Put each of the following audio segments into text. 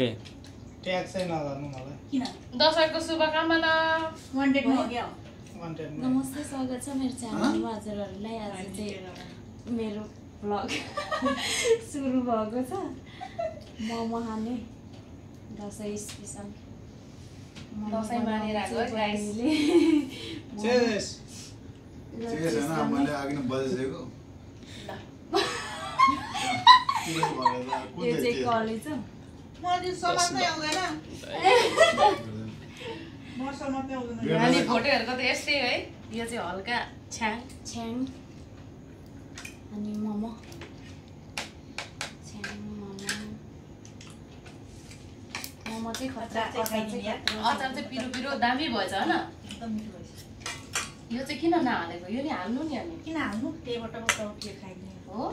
Okay tag चाहिँ नगर्नु मलाई। किन? दसैँको शुभकामना। हो क्या? नमस्ते स्वागत छ मेरो च्यानलमा। हजुरहरूलाई आज चाहिँ मेरो भ्लग सुरु भएको छ। मोमो खाने दसैँ स्पेसल यो चाहिँ चाहिँ कलेज हो। नानी भोटेहरूको त यस्तै है यो चाहिँ हल्का छ्याङ छ्याङ अनि मोमो छ्याङ मोमो मोमो चाहिँ खतरा अचार चाहिँ पिरो पिरो दामी भएछ होइन एकदम मिठो भएछ यो चाहिँ किन नहालेको यो नि हाल्नु नि अनि किन हाल्नु खाइदिने हो?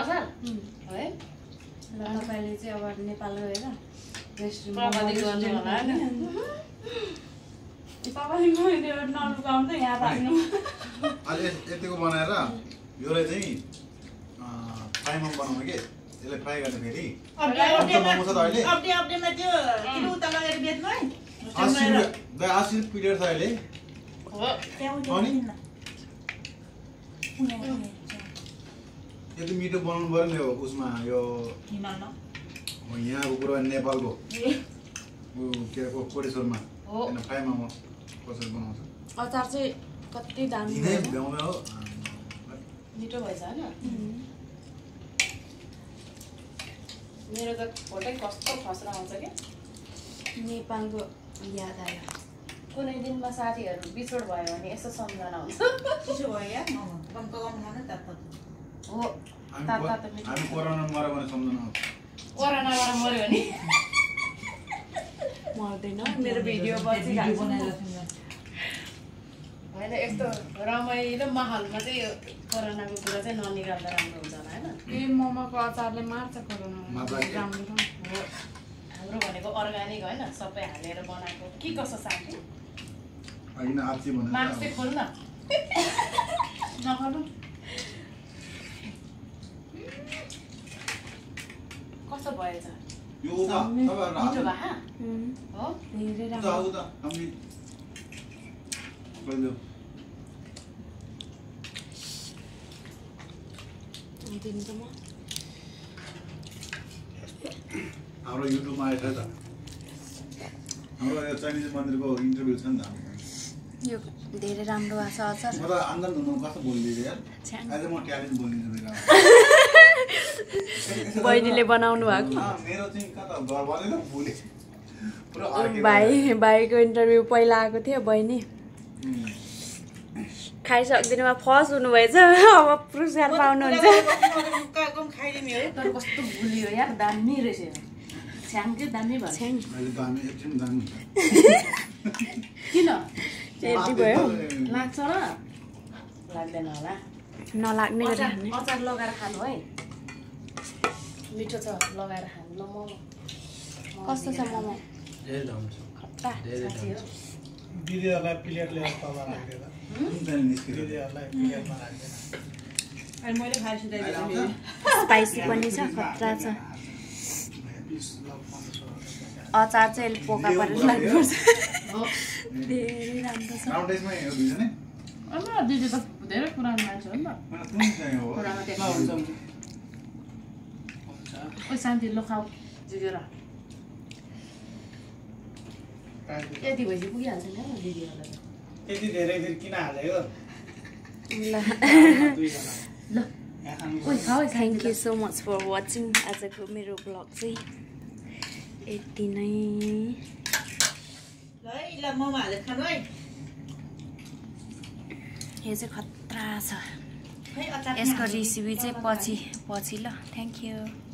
अचार उम्, है। ल तपाईँले चाहिँ अब नेपाल गएर अहिले यतिको बनाएर योलाई चाहिँ फ्राईमा बनाउनु के? यसलाई फ्राई गर्दाखेरि त अस्सी रुपियाँ छ अहिले। यति मिठो बनाउनु पऱ्यो नि यो उसमा यो हिमालमा हो यहाँको कुरो नेपालको। ऊ के अरे को- कोटेश्वरमा। हो। होइन फ्राईमा म कसरी बनाउँछ? अचार चाहिँ कति दामी हो। मिठो भएछ होइन? मेरो त फोटै कस्तो खस्रा आउँछ क्या नेपालको याद आयो। कुनै दिनमा साथीहरू बिछोड भयो भने यस्तो सम्झना हुन्छ। त्यसो भयो या मोमो कम कम खानु तातो। हो तातो तातो मिठो। कोरोना मऱ्यो भने सम्झना आउँछ कोरोनाबाट मऱ्यो भने। मर्दैन। मेरो भिडियो भिडियो बचिरहेको बनाएर छ। सुन्नु। होइन यस्तो रमाइलो माहौलमा चाहिँ यो कोरोनाको कुरा चाहिँ ननिकाल्दा राम्रो हुन्छ होला होइन? ए मोमोको अचारले मार्छ कोरोना? राम्रो। हो। हाम्रो भनेको अर्ग्यानिक होइन सबै हालेर बनाएको। के कसो साथी? होइन आप्सी मार्क्स भनेर चाहिँ खोल्न। नखोल्नु कस्तो भएछ यो उता तपाईँहरू मिठो हाल्नु। भए उम्, हो? धेरै उता राम्रो उता हामी कहिले? दिनु त म हाम्रो युट्युबमा आएको छ त। हाम्रो यो चाइनिज मन्दिरको इन्टरभ्यू छ नि त। यो धेरै राम्रो भएको छ अचार म त आन्दन धुनु कस्तो बोलिदिएको यार? छ्याङ। अहिले म ट्यालेन्ट बोलिदिन्छु मेरो। बहिनीले बनाउनु भएको। अँ, मेरो चाहिँ कता घर बनेर बोले पुरा अर्कै भाइ भाइको इन्टरभ्यू पहिला आएको थियो बहिनी। खाइसक्दिनमा फर्स्ट हुनुभएछ। अब पुरस्कार पाउनुहुन्छ। किन? यति भयो लाग्छ र लाग्दैन होला नलाग्ने गरी अचार खाने अचार लगाएर खानु है मिठो छ लगाएर खानु ल मोमो कस्तो छ मोमो खट्टा दिदीहरूलाई प्लेट लिएर तल निस्कियो दिदीहरूलाई प्लेटमा आउँछ? स्पाइसी पनि छ खतरा छ अचार चाहिँ अहिले पोका परेर लाग्नुपर्छ दिदी त धेरै पुरानो मान्छे हो नि त शान्ति ल खाऊ। यति भएपछि पुगिहाल्छ नि हौ दिदीहरूलाई त। त्यति धेरै फेरि किन हालेको ल thank you so much for watching आजको मेरो ब्लग चाहिँ यति नै ल है ल मोमो हालेर खानु है यो चाहिँ खतरा छ यसको रेसिपी चाहिँ पछि पछि ल थ्याङ्क यू